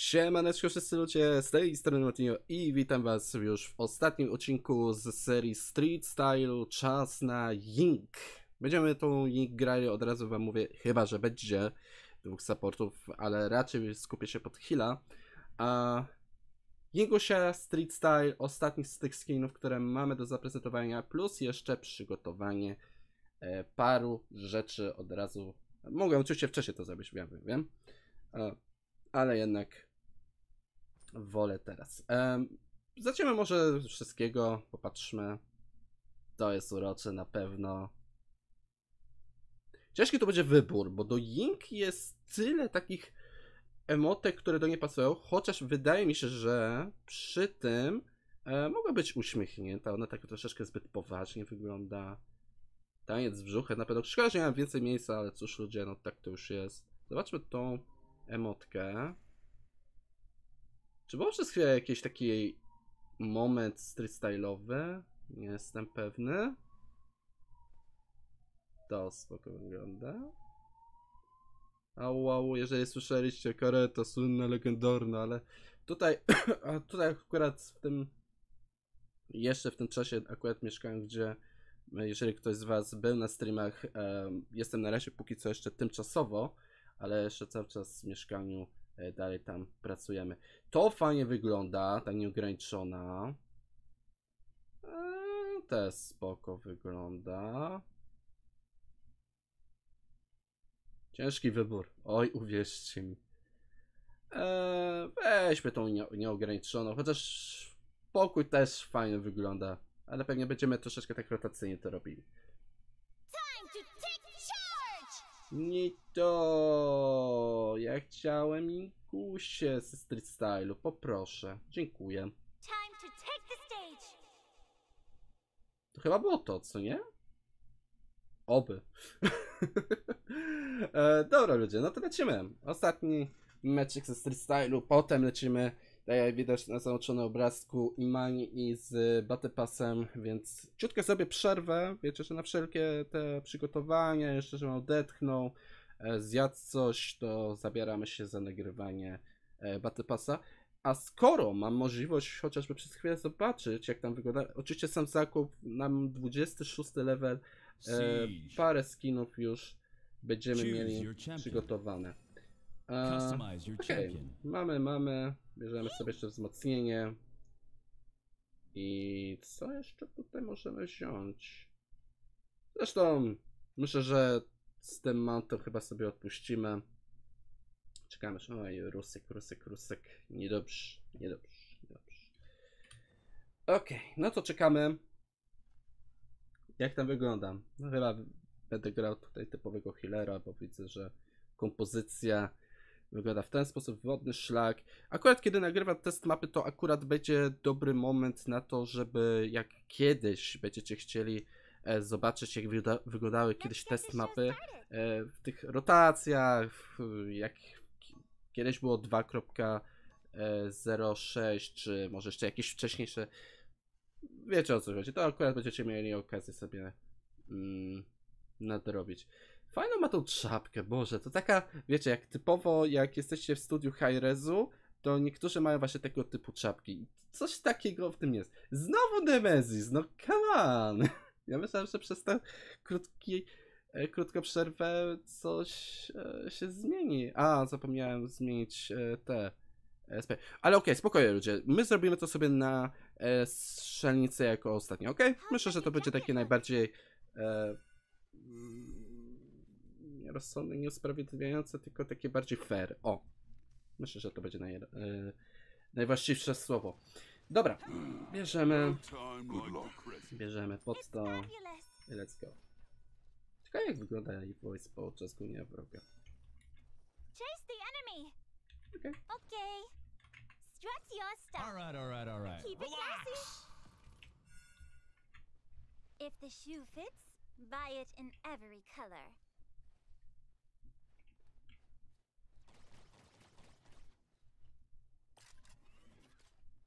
Siemaneczko wszyscy ludzie, z tej strony Martinio i witam was już w ostatnim odcinku z serii Street Style Czas na Ying. Będziemy tą Ying grali, od razu wam mówię, chyba że będzie dwóch supportów, ale raczej skupię się pod Hila. A Yingusia Street Style, ostatni z tych skinów, które mamy do zaprezentowania, plus jeszcze przygotowanie e, paru rzeczy od razu. Mogłem oczywiście wcześniej to zrobić, wiem, wiem. E, ale jednak wolę teraz. Em, Zaczniemy może z wszystkiego, popatrzmy. To jest urocze na pewno. Ciężki to będzie wybór, bo do Ying jest tyle takich emotek, które do niej pasują, chociaż wydaje mi się, że przy tym e, mogła być uśmiechnięta. Ona tak troszeczkę zbyt poważnie wygląda. Taniec w brzuchem, na pewno. Szkoda, że mam więcej miejsca, ale cóż ludzie, no tak to już jest. Zobaczmy tą emotkę. Czy było przez chwilę jakiś taki moment street style'owy? Nie jestem pewny. To spoko wygląda. Au, au, jeżeli słyszeliście kareta, słynna, legendarna, ale tutaj, a tutaj akurat w tym, jeszcze w tym czasie akurat mieszkałem, gdzie e, jeżeli ktoś z was był na streamach, em, jestem na razie póki co jeszcze tymczasowo, ale jeszcze cały czas w mieszkaniu e, dalej tam pracujemy. To fajnie wygląda, ta nieograniczona. Eee, też spoko wygląda. Ciężki wybór. Oj, uwierzcie mi. Eee, weźmy tą nie, nieograniczoną, chociaż pokój też fajnie wygląda. Ale pewnie będziemy troszeczkę tak rotacyjnie to robili. Nie to. Ja chciałem Inkusie ze street stylu. Poproszę. Dziękuję. To chyba było to, co nie? Oby. e, dobra ludzie, no to lecimy. Ostatni meczek ze street stylu, potem lecimy, tak jak widać na załączonym obrazku, Imani i z Battle Passem, więc ciutkę sobie przerwę, wiecie, że na wszelkie te przygotowania, jeszcze, że odetchnął, e, zjadł coś, to zabieramy się za nagrywanie e, Battle Passa. A skoro mam możliwość chociażby przez chwilę zobaczyć, jak tam wygląda, oczywiście sam zakup, mam 26 level, e, parę skinów już będziemy mieli przygotowane. E, champion. mamy, mamy, bierzemy sobie jeszcze wzmocnienie. I co jeszcze tutaj możemy wziąć? Zresztą myślę, że z tym mountem chyba sobie odpuścimy. Czekamy, oj, rusek, rusek, rusek. Niedobrze, niedobrze, niedobrze. Okej, no to czekamy. Jak tam wygląda? No chyba będę grał tutaj typowego healera, bo widzę, że kompozycja wygląda w ten sposób, wodny szlak. Akurat kiedy nagrywam test mapy, to akurat będzie dobry moment na to, żeby jak kiedyś będziecie chcieli e, zobaczyć, jak wygląda, wyglądały kiedyś test mapy e, w tych rotacjach, jak ki- kiedyś było 2.06, czy może jeszcze jakieś wcześniejsze. Wiecie o co chodzi. To akurat będziecie mieli okazję sobie mm, nadrobić. Fajną ma tą czapkę, Boże, to taka, wiecie, jak typowo, jak jesteście w studiu high-rezu, to niektórzy mają właśnie tego typu czapki. Coś takiego w tym jest. Znowu Nemesis, no come on! Ja myślałem, że przez ten krótki, e, krótką przerwę coś e, się zmieni. A, zapomniałem zmienić e, te SP. Ale okej, spokojnie ludzie, my zrobimy to sobie na e, strzelnicy jako ostatnie, okej? Myślę, że to będzie takie najbardziej e, nierozsądne, nieusprawiedliwiające, tylko takie bardziej fair. O, myślę, że to będzie naj, e, najwłaściwsze słowo. Dobra, bierzemy, bierzemy pod to i let's go. Ciekawe jak wygląda jej voice podczas gonienia wroga. Chase the enemy! Okej. Okay. Strut your stuff. All right, all right, all right. Keep it classy. If the shoe fits, buy it in every color.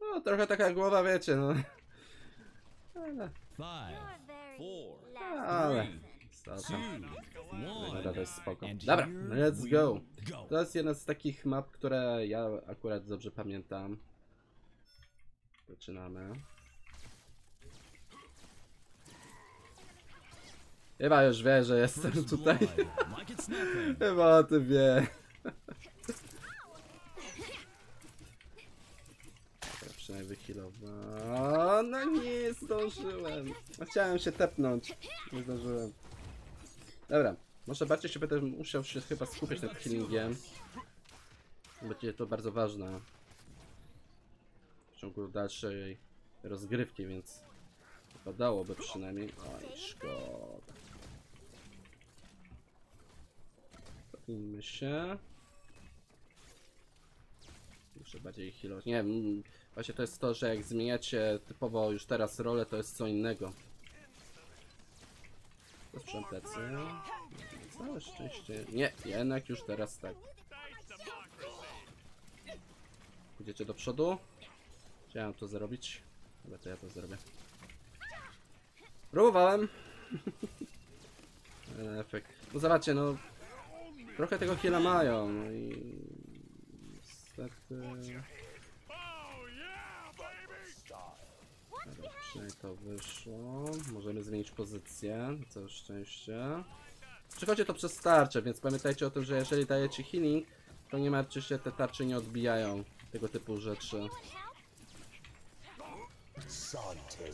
No, trochę taka głowa, wiecie, no. Ale, Five, four, last ale, two, Rada jest spoko. Dobra, here let's go. To jest jedna z takich map, które ja akurat dobrze pamiętam. Zaczynamy. Chyba już wie, że jestem tutaj. Chyba o tym wie. Dobra, przynajmniej No nie zdążyłem. No, chciałem się tepnąć. Nie zdążyłem. Dobra, może bardziej się będę musiał się chyba skupić nad healingiem. Będzie to bardzo ważne. W ciągu dalszej rozgrywki, więc wypadałoby przynajmniej. Oj, szkoda. Cofnijmy się. Muszę bardziej healować. Nie wiem, właśnie to jest to, że jak zmieniacie typowo już teraz rolę, to jest co innego. To sprzęt plecy. Całe szczęście. Nie, jednak już teraz tak. Idziecie do przodu? Chciałem to zrobić. Ale to ja to zrobię. Próbowałem. Efekt. No zobaczcie, no. Trochę tego heala mają. No i. Niestety. Dobra, przynajmniej to wyszło. Możemy zmienić pozycję. Całe szczęście. Przychodzi to przez tarczę, więc pamiętajcie o tym, że jeżeli dajecie healing, to nie martwcie się, te tarcze nie odbijają tego typu rzeczy.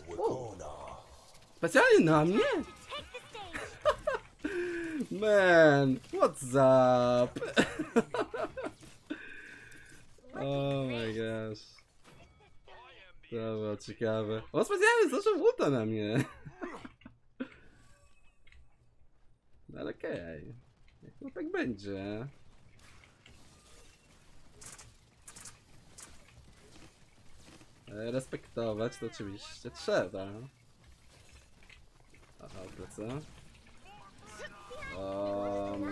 Wikona. Specjalnie na mnie? Man, what's up? Było ciekawe. On specjalnie zaczął łuta na mnie. No ale okej. Jak to tak będzie? E, Respektować to oczywiście trzeba. Aha, to co? Um,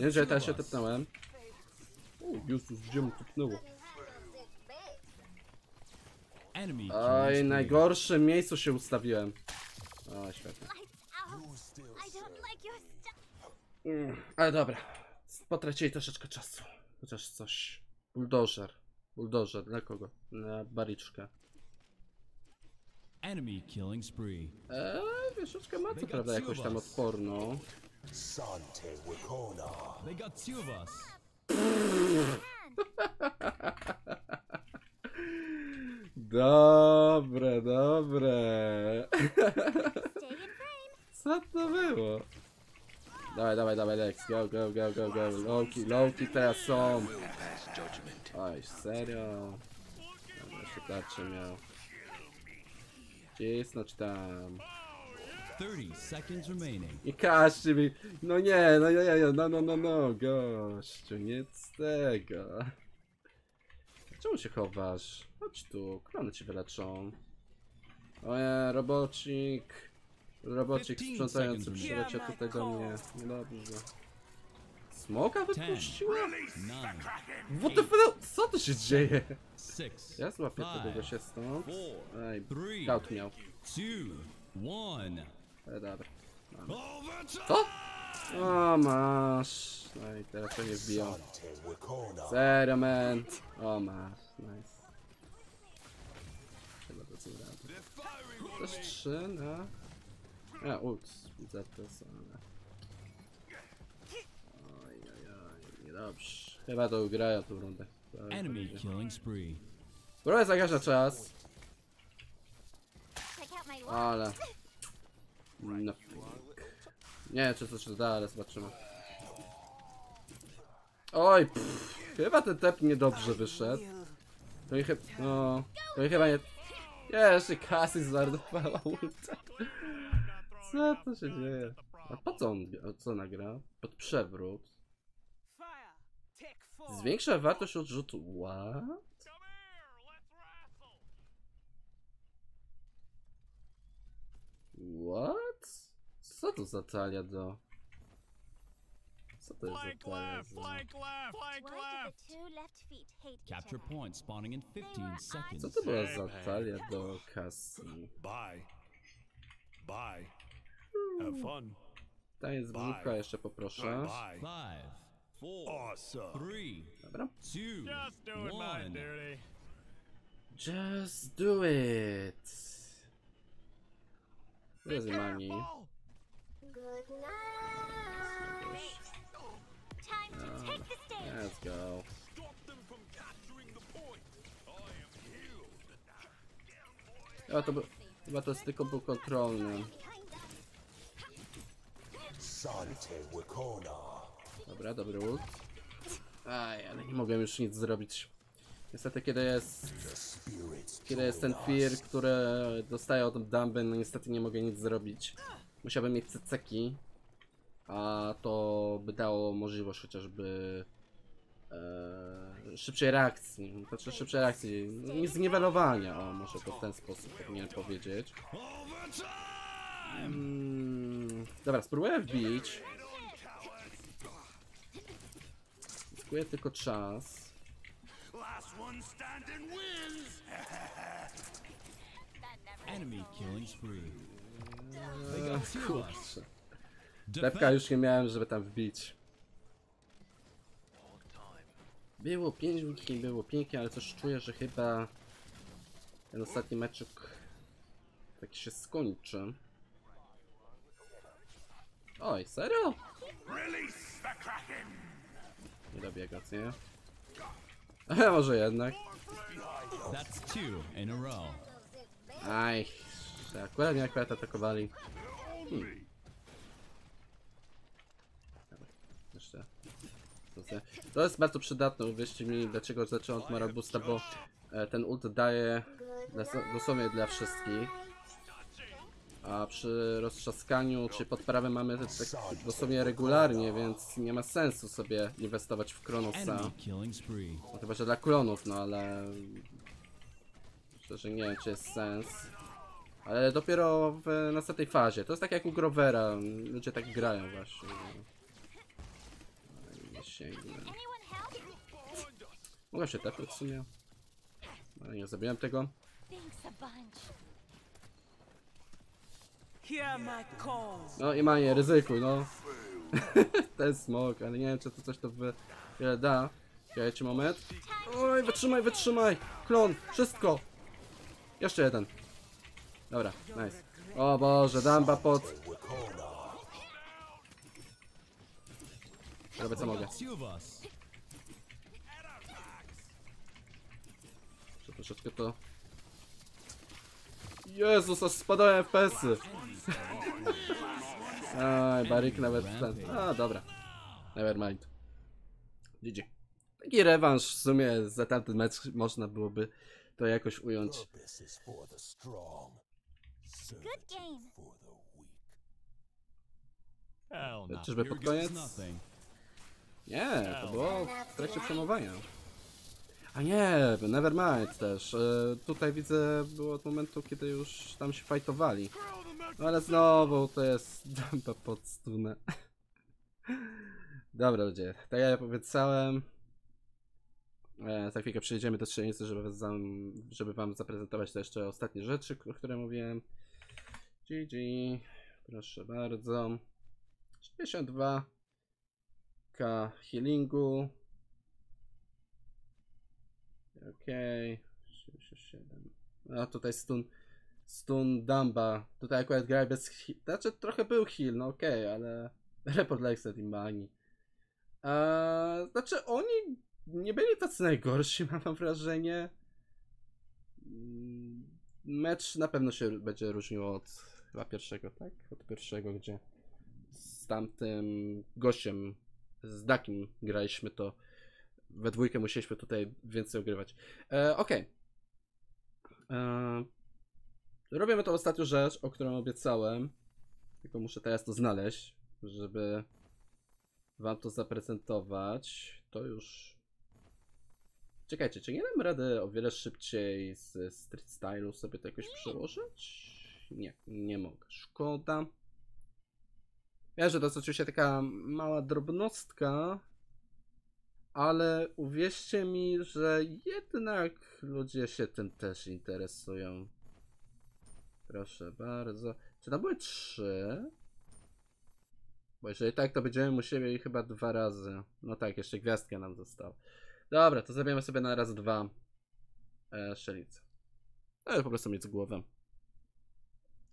Nie, że two teraz się tepnąłem. Jezus, gdzie mu killing Oj, spree. najgorszym miejscu się ustawiłem. O, świetnie. Mm, ale dobra. Potracili troszeczkę czasu. Chociaż coś. Bulldozer. Bulldozer, dla kogo? Na bariczkę. Enemy killing spree. Eee, wieszeczkę ma co prawda jakąś tam odporną. They got two of us. Dobre, dobre. Co to było? Dawaj, dawaj, dawaj, Lex, go, go, go, go, go. Lowki, lowki teraz są. Oj, serio? Dobra, jeszcze tarczę miał. Cisnąć tam. 30 seconds remaining. I każcie mi. No nie, no nie, nie, no, no, no, no, gościu, nie z tego. Czemu się chowasz? Chodź tu, klony ci wyleczą. Oje, robocik. Robocik 15 sprzątający przyleciał tutaj do mnie. Niedobrze. Smoka wypuściła? 9, What the fuck? Co tu się dzieje? 6, Ja złapię tego 5, gościa stąd. 4, Ej, 3, scout miał. 2, 1. Ale dobra. Co? O, masz. No i teraz to nie wbiją. Serio, man. O, masz. Nice. Chyba to co robię. Też trzy na... A, ups. Widzę to ale... Oj, oj, oj. Niedobrze. Chyba to ugrają tą rundę. To Enemy killing spree. Próbuję zagrać na czas, ale... No. Nie czy coś da, ale zobaczymy. Oj, pff, chyba ten tep niedobrze wyszedł. To i chyba... No... To i chyba nie... Jeszcze Cassie zardowała ulta. Co to się dzieje? A po co on... Co nagra? Pod przewrót. Zwiększa wartość odrzutu. What? What? Co to za talia do... Co to jest za talia za... Why do the two left feet hate Capture point spawning in 15 Co seconds. to była za talia do Cassie? Bye. Bye. Have fun. Taniec bułka jeszcze poproszę. Bye. Five, four, Awesome. three, Dobra. two, Just doing my one. duty. Just do it. The point. I am healed. Chyba to, był- chyba to jest tylko był kontrolny. Dobra, dobry ult. Aj, ale nie mogłem już nic zrobić. Niestety, kiedy jest, kiedy jest ten Fear, który dostaje od Dumby, no niestety nie mogę nic zrobić. Musiałbym mieć ceceki, a to by dało możliwość chociażby e, szybszej reakcji, znaczy szybszej reakcji, nie zniwelowania, o może to w ten sposób powinienem powiedzieć. Mm, dobra, spróbuję wbić. Zyskuję tylko czas. Last one standing wins. Enemy killing spree. They got two of us. kurczę. Defend- Lepka już nie miałem, żeby tam wbić. Było pięknie, było pięknie, ale coś czuję, że chyba ten ostatni meczek tak się skończy. Oj, serio? Nie dobiegać, nie? Ale może jednak. Aj, akurat mnie akurat atakowali. Hmm. Jeszcze. To jest bardzo przydatne, uwierzcie mi, dlaczego zacząłem od Marabusta, bo e, ten ult daje dos- dosłownie dla wszystkich. A przy roztrzaskaniu czy podprawy mamy tak dosłownie regularnie, więc nie ma sensu sobie inwestować w Kronosa. No chyba, że dla klonów, no ale... Szczerze nie wiem, czy jest sens. Ale dopiero w następnej fazie. To jest tak jak u Grovera. Ludzie tak grają właśnie. Nie sięgnę. Mogę się tepnąć w sumie. Ale nie zrobiłem tego. No i manie, ryzykuj, no. Ten smok, ale nie wiem, czy to coś to wy... wiele da. Czekajcie moment. Oj, wytrzymaj, wytrzymaj! Klon, wszystko! Jeszcze jeden. Dobra, nice. O Boże, damba pod... Robię co mogę. Troszeczkę to... Jezus, aż spadają FPS-y. Aj, Barik nawet ten... A, dobra. Nevermind. GG. Taki rewanż w sumie za tamten mecz można byłoby to jakoś ująć. Hell no. Czyżby pod koniec? Nie, to było w trakcie przejmowania. A nie, Nevermind też. E, tutaj widzę, było od momentu, kiedy już tam się fajtowali. No ale znowu to jest dampa pod stunę. Dobra ludzie, tak jak ja powiedziałem, e, za chwilkę przejdziemy do strzelnicy, żeby, żeby wam zaprezentować te jeszcze ostatnie rzeczy, o które mówiłem. GG, proszę bardzo. 62 K healingu. Okej. 67. A tutaj stun. Stun Dumba. Tutaj akurat graj bez heal. Znaczy trochę był heal, no okej, ale. Report Lexed i Mani. Eee, znaczy oni nie byli tacy najgorsi, mam wrażenie. Mm, Mecz na pewno się będzie różnił od chyba pierwszego, tak? Od pierwszego, gdzie z tamtym gościem, z Dakim graliśmy to we dwójkę musieliśmy tutaj więcej ogrywać. E, Okej. E, Robimy tą ostatnią rzecz, o którą obiecałem. Tylko muszę teraz to znaleźć, żeby wam to zaprezentować. To już. Czekajcie, czy nie dam rady o wiele szybciej z Street Stylu sobie to jakoś przełożyć? Nie, nie mogę. Szkoda. Wiem, że to jest oczywiście taka mała drobnostka, ale uwierzcie mi, że jednak ludzie się tym też interesują. Proszę bardzo. Czy to były trzy? Bo jeżeli tak, to będziemy musieli chyba dwa razy. No tak, jeszcze gwiazdka nam została. Dobra, to zrobimy sobie na raz dwa e, szczelice. No i po prostu mieć głowę.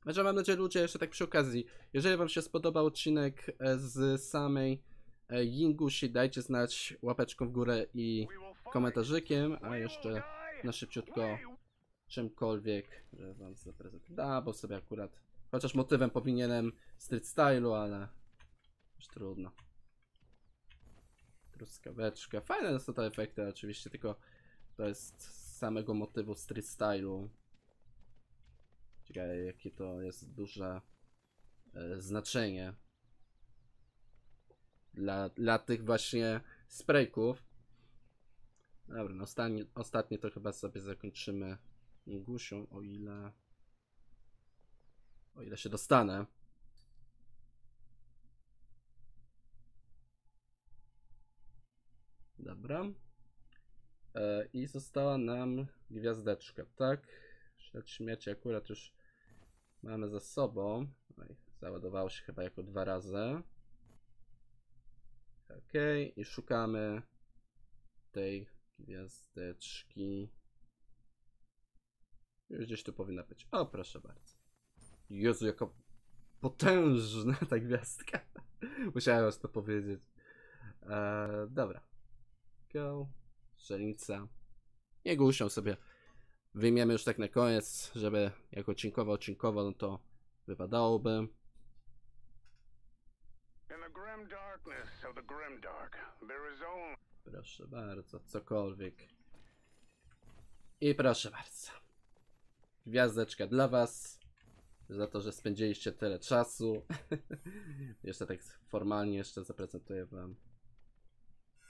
Także mam nadzieję, ludzie, jeszcze tak przy okazji, jeżeli wam się spodobał odcinek e, z samej e, Yingusi, dajcie znać łapeczką w górę i komentarzykiem, a jeszcze na szybciutko czymkolwiek, wam zaprezentuję. Da, bo sobie akurat, chociaż motywem powinienem street stylu, ale już trudno. Truskaweczka. Fajne są te efekty oczywiście, tylko to jest z samego motywu street stylu. Ciekawe jakie to jest duże e, znaczenie dla, dla tych właśnie sprayków. Dobra, no ostatnie, ostatnie to chyba sobie zakończymy gusią, o ile o ile się dostanę. Dobra. E, I została nam gwiazdeczka, tak? Ślad śmierci akurat już mamy za sobą. Oj, załadowało się chyba jako dwa razy. Ok, i szukamy tej gwiazdeczki. Już gdzieś tu powinna być. O, proszę bardzo. Jezu, jaka potężna ta gwiazdka. Musiałem to powiedzieć. Eee, dobra. Go. Strzelnica. Jego usią sobie wyjmiemy już tak na koniec, żeby jako odcinkowo, odcinkowo, no to wypadałoby. Grim darkness of the grimdark, there is only Proszę bardzo, cokolwiek. I proszę bardzo. Gwiazdeczka dla was. Za to, że spędziliście tyle czasu. jeszcze tak formalnie jeszcze zaprezentuję wam.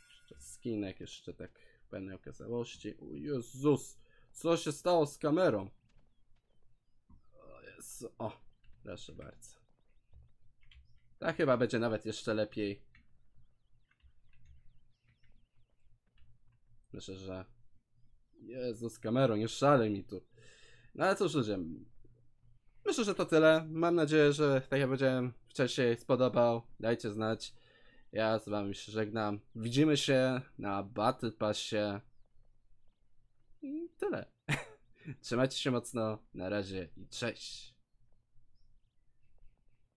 Jeszcze skinek, jeszcze tak pełnej okazałości. O Jezus! Co się stało z kamerą? O Jezu. O, proszę bardzo. Tak chyba będzie nawet jeszcze lepiej. Myślę, że. Jezu, z kamerą, nie szalej mi tu. No ale cóż, ludzie. Myślę, że to tyle. Mam nadzieję, że tak jak powiedziałem wcześniej, spodobał. Dajcie znać. Ja z wami się żegnam. Widzimy się na Battle Passie. I tyle. Trzymajcie się mocno. Na razie i cześć.